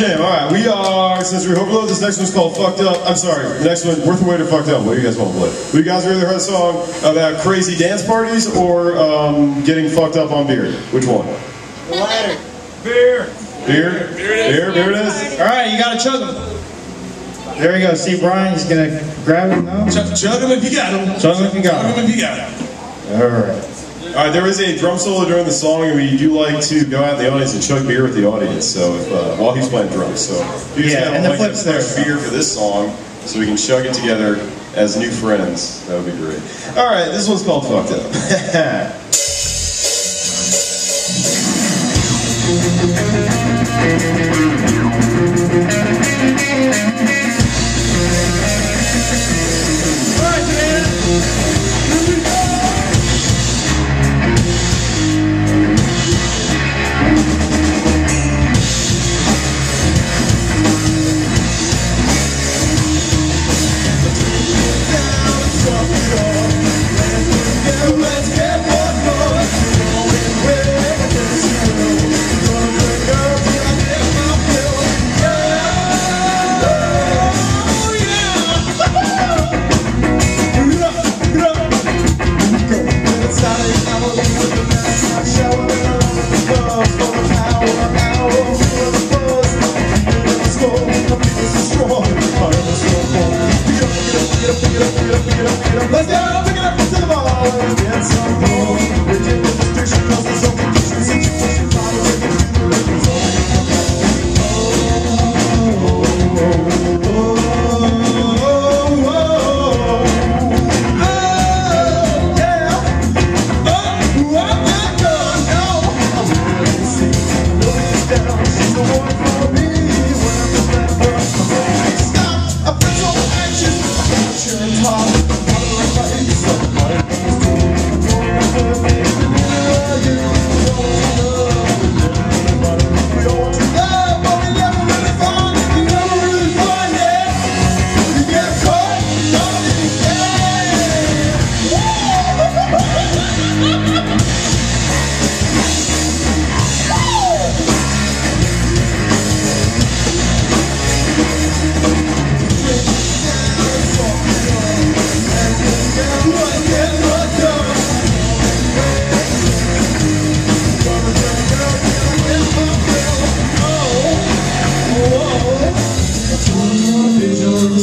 right, we are, since we're overloaded, this next one's called Fucked Up. I'm sorry, the next one, Worth the Wait or Fucked Up. What do you guys want to play? Would you guys rather heard a song about crazy dance parties or um, getting fucked up on beer? Which one? The latter. Beer. Beer? Beer, beer it is. All right, you gotta chug them. There you go. See, Brian, he's gonna grab him now. Chug, chug him if you got him. Chug him if you got Chug him. him if you got him. All right. All right, there is a drum solo during the song, and we do like to go out in the audience and chug beer with the audience. So if, uh, while he's playing drums, so Yeah, and the like flip's there. beer for this song, so we can chug it together as new friends. That would be great. All right, this one's called "Fucked Up." We